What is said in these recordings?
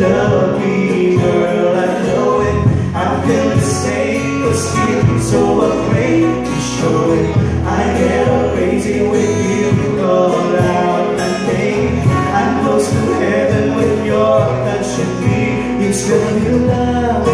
Lucky girl, I know it. I feel the same, but still so afraid to show it. I get crazy when you call out my name. I'm close to heaven when you're touching me It's gonna love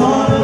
corner